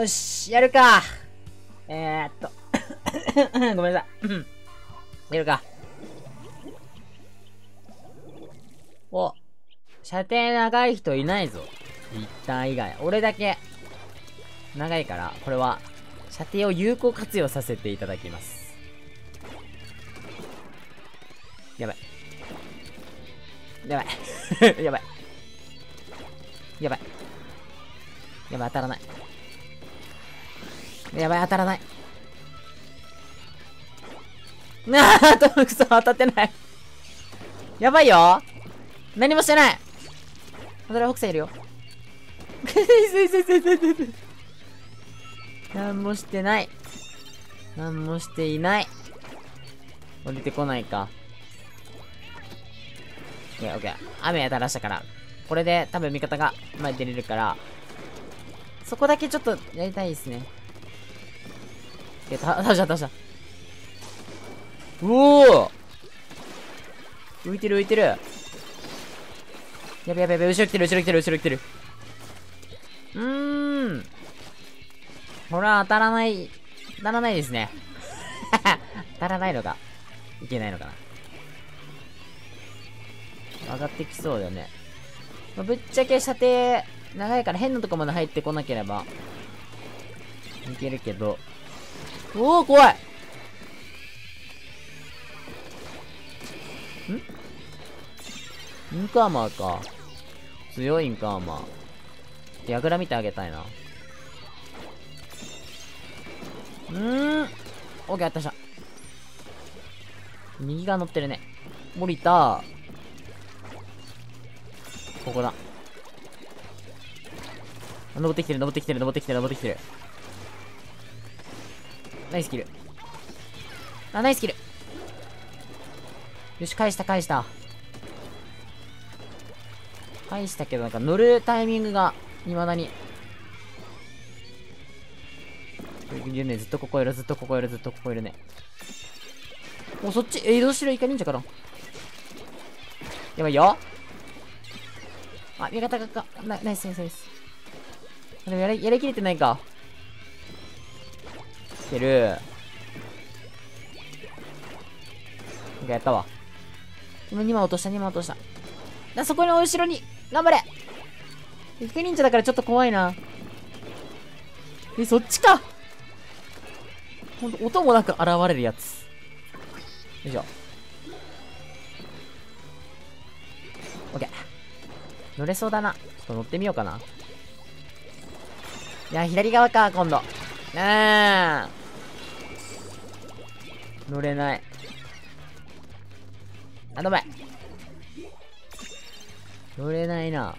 よし、やるか。えー、っと。ごめんなさい。やるか。お、射程長い人いないぞ。一旦以外。俺だけ、長いから、これは、射程を有効活用させていただきます。やばい。やばい。やばい。やばい。やばい、当たらない。やばい、当たらない。なあ、と、くそ、当たってない。やばいよ。何もしてない。それは北斎いるよ。何もしてない。何もしていない。降りてこないか。いや、オッケー。雨やたらしたから。これで多分味方が前出れるから、そこだけちょっとやりたいですね。いや、倒した倒した。うお浮いてる浮いてる。やべやべやべ、後ろ来てる後ろ来てる後ろ来てる。うーん。これは当たらない、当たらないですね。当たらないのか。いけないのかな。上がってきそうだよね。まあ、ぶっちゃけ射程長いから変なとこまで入ってこなければ、いけるけど。おお怖いん？インカーマーか。強いインカーマー。ヤグラ見てあげたいな。うーん。オッケー、やったした。右側乗ってるね。降りた。ここだ。登ってきてる、登ってきてる、登ってきてる、登ってきてる。ナイスキル。あ、ナイスキル。よし、返した、返した。返したけど、なんか乗るタイミングが、未だに。いるね、ずっとここいる、ずっとここいる、ずっとここいるね。もうそっち、え、移動しろ、イカ忍者かな。やばいよ。あ、味方がか、ナイスナイスナイス。でもやり、やりきれてないか。来てる。やったわ。今2枚落とした、2枚落とした。あそこの後ろに、頑張れイケ忍者だからちょっと怖いな。え、そっちかほんと、音もなく現れるやつ。よいしょ。オッケー。乗れそうだな。ちょっと乗ってみようかな。いや、左側か、今度。あー。乗れない。あ、どめ。乗れないな。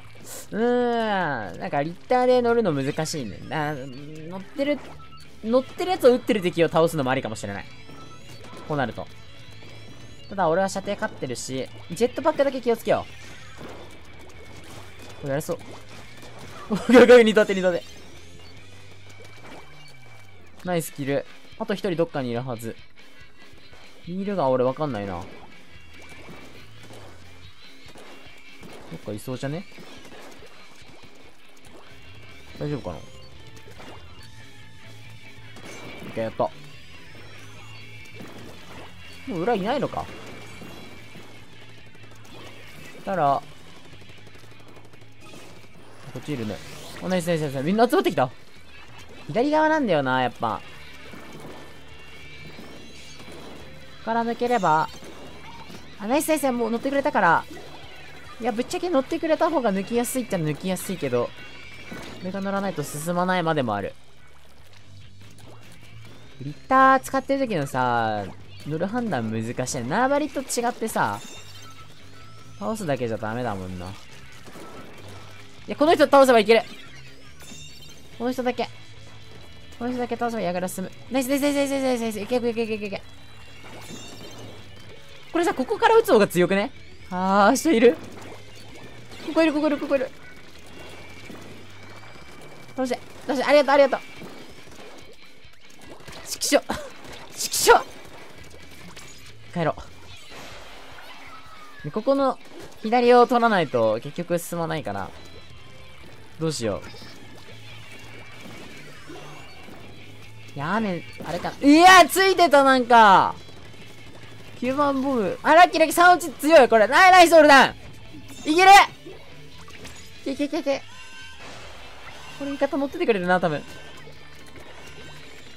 うーん。なんか、リッターで乗るの難しいね。あ乗ってる、乗ってるやつを撃ってる敵を倒すのもありかもしれない。こうなると。ただ、俺は射程勝ってるし、ジェットパックだけ気をつけよう。これやれそう。おがが二度手二度手。ナイスキル。あと一人どっかにいるはず。いるが俺わかんないな。どっかいそうじゃね？大丈夫かな？一回やった。もう裏いないのか？たら、こっちいるね。お、ナイスナイスナイス。みんな集まってきた。左側なんだよな、やっぱ。から抜ければ。あ、ナイスナイス。もう乗ってくれたから。いや、ぶっちゃけ乗ってくれた方が抜きやすいっちゃ抜きやすいけど、これが乗らないと進まないまでもある。リッター使ってる時のさ、乗る判断難しい。縄張りと違ってさ、倒すだけじゃダメだもんな。いや、この人倒せばいける。この人だけ。この人だけ倒せばやがら進む。ナイスナイスナイスナイスナイスナイス。いけいけいけいけいけ。これさ、ここから撃つ方が強くね？あー、人いる。ここいる、ここいる、ここいる。倒して、倒して、ありがとう、ありがとう。ちくしょ。ちくしょ。帰ろう。ここの左を取らないと結局進まないから。どうしようやめ、あれかな。いや、ついてた、なんか。9番ボム。あ、ラッキーラッキー、3落ち強い、これ。ナイナイスオルダンいけるいけいけいけ。これ味方乗っててくれるな、多分。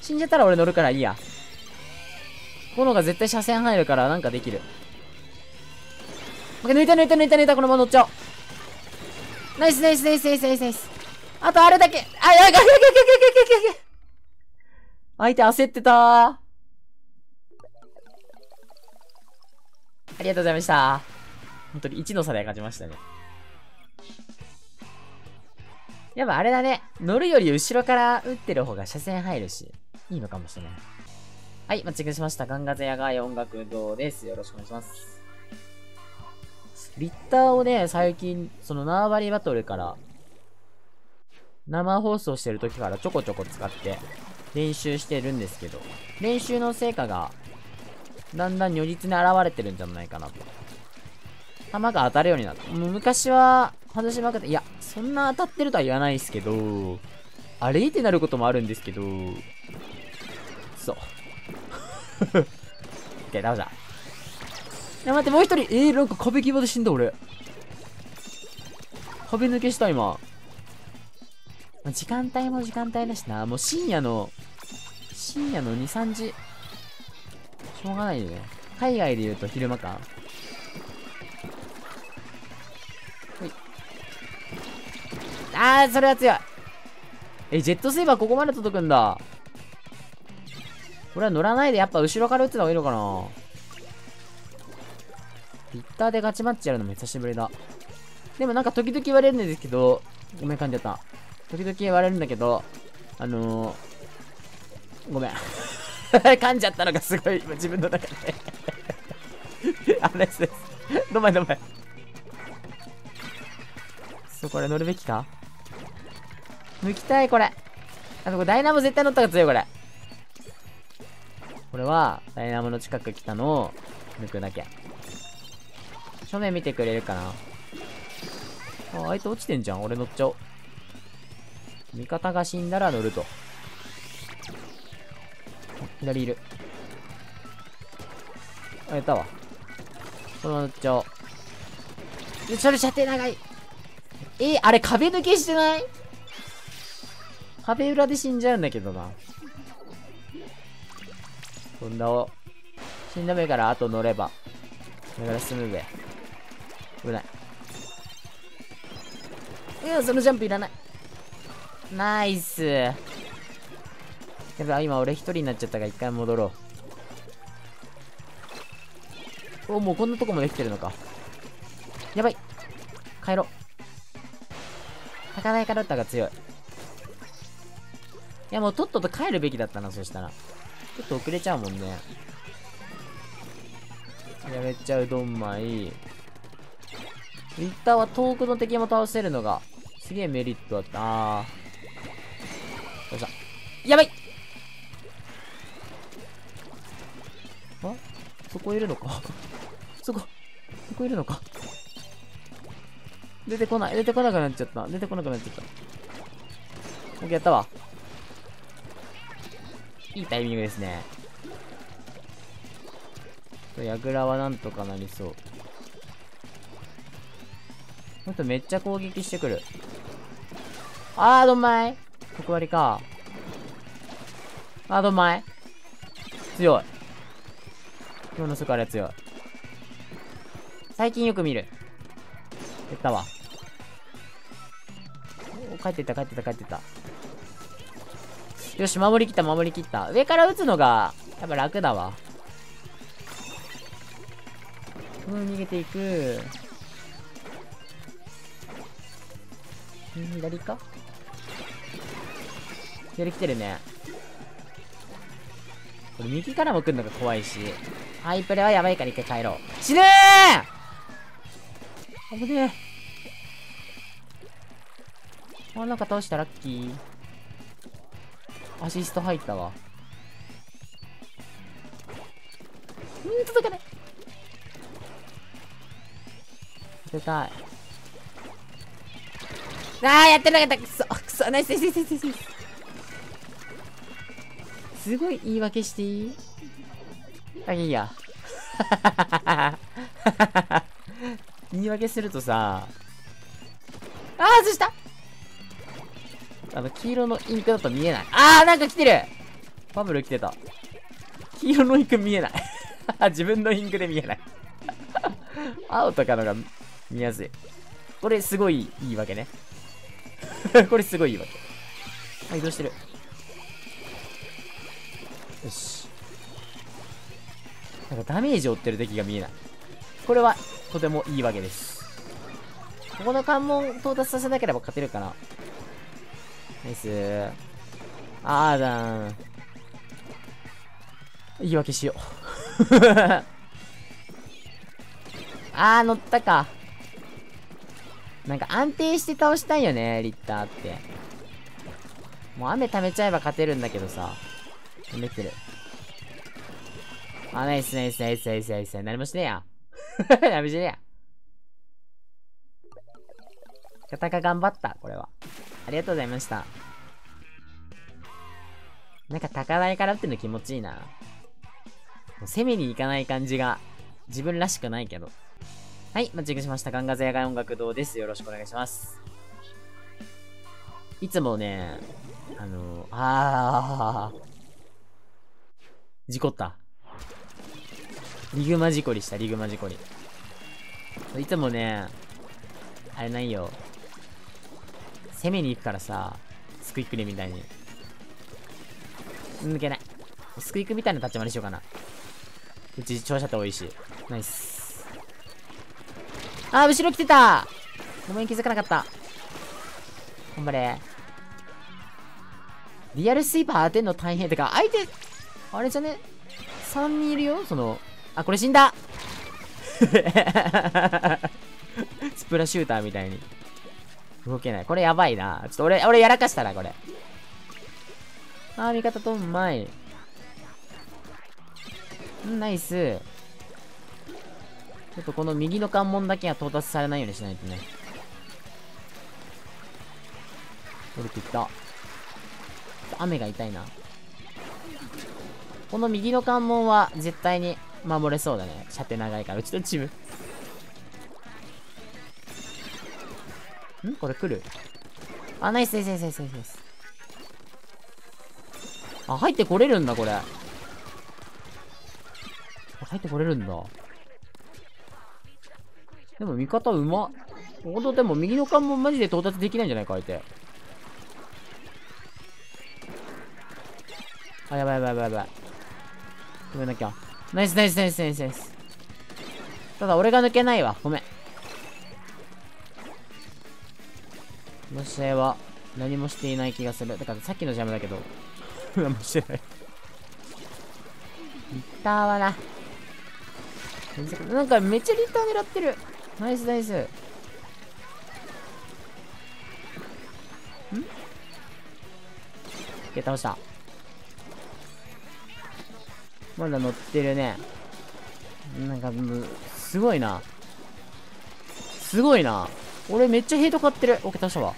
死んじゃったら俺乗るからいいや。このが絶対車線入るからなんかできる。抜いた抜いた抜いた抜いた、このまま乗っちゃおう。ナイスナイスナイスナイスナイスナイス。あとあれだけ。あ、やがやがやがやがやが相手焦ってたー。ありがとうございました。本当に1の差で勝ちましたね。やっぱあれだね。乗るより後ろから撃ってる方が車線入るし、いいのかもしれない。はい、マッチングしました。ガンガゼヤガイ音楽堂です。よろしくお願いします。リッターをね、最近、その縄張りバトルから、生放送してる時からちょこちょこ使って練習してるんですけど、練習の成果が、だんだん如実に現れてるんじゃないかなと。弾が当たるようになった。昔は、外しまくって、いや、そんな当たってるとは言わないですけど、あれ？ってなることもあるんですけど、そう。オッケー、ダメだ。いや、待って、もう一人。えー、なんか壁際で死んだ、俺。壁抜けした、今。時間帯も時間帯だしな。もう深夜の、深夜の2、3時。しょうがないよね。海外で言うと昼間か？ほい。あー、それは強い。え、ジェットセーバーここまで届くんだ。これは乗らないでやっぱ後ろから撃つのがいいのかな？リッターでガチマッチやるのめっちゃ久しぶりだ。でもなんか時々言われるんですけど、ごめん噛んじゃった。時々言われるんだけど、あのー、ごめん。噛んじゃったのがすごい、今自分の中で あれです。どめんどめん。そう、これ乗るべきか？抜きたい、これ。あとこダイナモ絶対乗った方が強い、これ。これは、ダイナモの近く来たのを抜くだけ。正面見てくれるかな？あ、あいつ落ちてんじゃん。俺乗っちゃおう。味方が死んだら乗ると。左いる。あ、やったわ。このまま乗っちゃおう。で、それ射程長い。えー、あれ壁抜けしてない？壁裏で死んじゃうんだけどな。飛んだを。死んだ目から後乗れば。だから進むべ。危ない。いや、そのジャンプいらない。ナイス。やばい、今俺一人になっちゃったから一回戻ろう。お、もうこんなとこもできてるのか。やばい。帰ろう。高台から打ったが強い。いや、もうとっとと帰るべきだったな、そしたら。ちょっと遅れちゃうもんね。やめちゃうどんまい。リッターは遠くの敵も倒せるのが、すげえメリットだった。あー。よいしょ。やばいそこいるのか？そこ、そこいるのか？出てこない。出てこなくなっちゃった。出てこなくなっちゃった。やったわ。いいタイミングですね。ヤグラはなんとかなりそう。ほんとめっちゃ攻撃してくる。あー、どんまい。特割か。あー、どんまい。強い。今日のスカレ強い。最近よく見る。減ったわ。お、帰ってった、帰ってた、帰ってた。よし、守りきった、守りきった。上から撃つのが、やっぱ楽だわ。うん、逃げていく。左か？左来てるね。これ右からも来るのが怖いし。ハイプレはやばいから一回帰ろう。死ぬー危ねえ。あ、なんか倒したラッキー。アシスト入ったわ。うん、届かない。当てたい。あー、やってなかった。くそ、くそ、ナイス、ナイス、ナイス、ナイス。すごい言い訳していい？あ、いいや。言い訳するとさ、あー、外したあの、黄色のインクだと見えない。あー、なんか来てるバブル来てた。黄色のインク見えない。自分のインクで見えない。青とかのが見やすい。これすごいいいわけね。これすごいいいわけ。あ、移動してる。よし。なんかダメージを負ってる敵が見えない。これはとてもいいわけです。ここの関門到達させなければ勝てるかな。ナイスーあーだーん。言い訳しよう。あー、乗ったか。なんか安定して倒したいよね、リッターって。もう雨溜めちゃえば勝てるんだけどさ。溜めてる。あ、ナイスナイスナイスナイスナイス。何もしねえや。何もしねえや。カタカ頑張った、これは。ありがとうございました。なんか高台から打ってるの気持ちいいな。もう攻めに行かない感じが自分らしくないけど。はい、マッチングしました。ガンガゼ野外音楽堂です。よろしくお願いします。いつもね、あのー、あー、事故った。リグマ事故りした、リグマ事故り。いつもね、あれないよ。攻めに行くからさ、スクイックリみたいに。抜けない。スクイックみたいな立ち回りしようかな。うち長射程多いし。ナイス。あー、後ろ来てたごめん、気づかなかった。頑張れ。リアルスイーパー当てんの大変。てか、相手、あれじゃね ?3 人いるよ？その、あ、これ死んだ スプラシューターみたいに。動けない。これやばいな。ちょっと俺、俺やらかしたな、これ。あー、味方とうまい。ナイス。ちょっとこの右の関門だけは到達されないようにしないとね。降りてきた。雨が痛いな。この右の関門は絶対に守れそうだね。射程長いから。うちのチーム。ん？これ来る？あ、ナイスナイスナイスナイスナイス。あ、入ってこれるんだ、これ。入ってこれるんだ。でも味方うま。ほんとでも右の関門マジで到達できないんじゃないか、相手。あ、やばいやばいやばいやばい。止めなきゃ。ナイスナイスナイスナイスナイス。ただ俺が抜けないわ。ごめん。この試合は何もしていない気がする。だからさっきのジャムだけど、何もしてない。リッターはな。なんかめっちゃリッター狙ってる。ナイスナイス。ん？け、倒した。まだ乗ってるね。なんかもう、すごいな。すごいな。俺めっちゃヘイト買ってる。オッケー、倒したわ。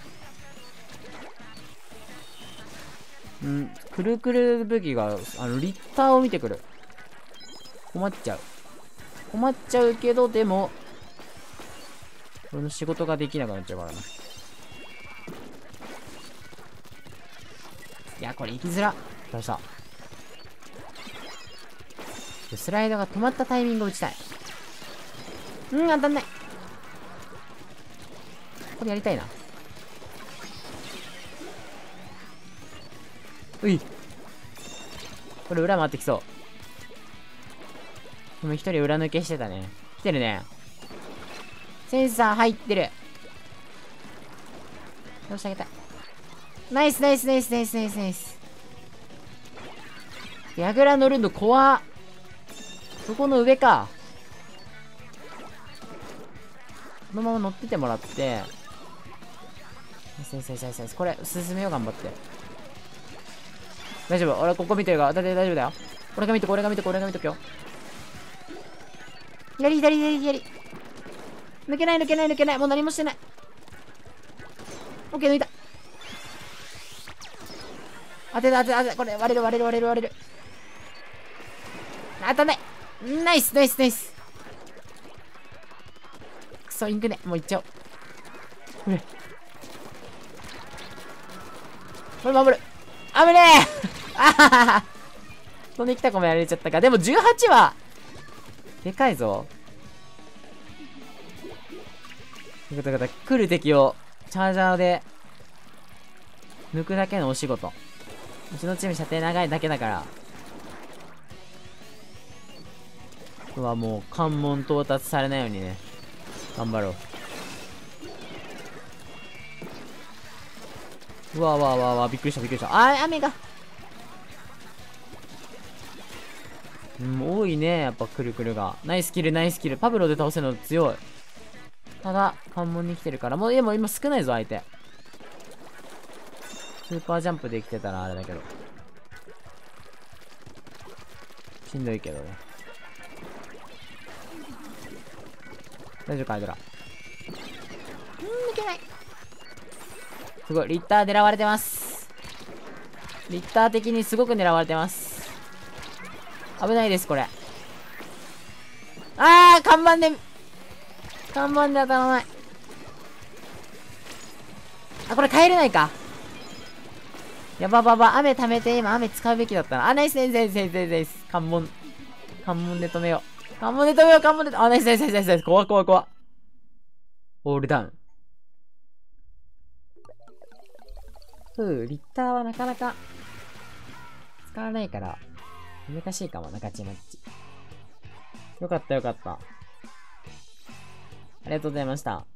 ん、くるくる武器が、あの、リッターを見てくる。困っちゃう。困っちゃうけど、でも、俺の仕事ができなくなっちゃうからな。いや、これ行きづら。倒した。スライドが止まったタイミングを打ちたい。うん、当たんない。これやりたいな。うい。これ裏回ってきそう。でも一人裏抜けしてたね。来てるね。センサー入ってる。どうしてあげたい。ナイスナイスナイスナイスナイスナイス。ヤグラ乗るの怖っ。そこの上か。このまま乗っててもらって。先生先生これ進めよう頑張って。大丈夫？俺ここ見てるから。大丈夫だよ。俺が見とく俺が見とく俺が見とくよ。左左左左抜けない抜けない抜けない。もう何もしてない。オッケー抜いた。当てた当てた当てた。これ割れる割れる割れる割れる。当たんない。ナイスナイスナイス。くそインクね。もういっちゃおう。これ。これ守る。危ねえ。あははは。飛んできた子もやられちゃったか。でも18はでかいぞ。よかったよかった来る敵をチャージャーで抜くだけのお仕事。うちのチーム射程長いだけだからうわもう関門到達されないようにね頑張ろう。うわわわわびっくりしたびっくりした。あー雨が。うん多いねやっぱくるくるが。ナイスキルナイスキル。パブロで倒せるの強い。ただ関門に来てるから。もうでも今少ないぞ相手。スーパージャンプできてたらあれだけど。しんどいけどね。大丈夫かアイドラうん抜けない。すごいリッター狙われてます。リッター的にすごく狙われてます。危ないですこれ。あー看板で看板で当たらない。あこれ帰れないか。やばばば。雨溜めて今雨使うべきだったな。あナイスナイスナイスナイスナイス。関門。関門で止めよう関門で止めよう関門であナイスナイスナイスナイスナイス。怖い怖怖オールダウン。ふうリッターはなかなか。使わないから。難しいかもなガチマッチ。よかったよかった。ありがとうございました。